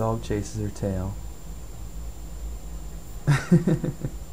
dog chases her tail.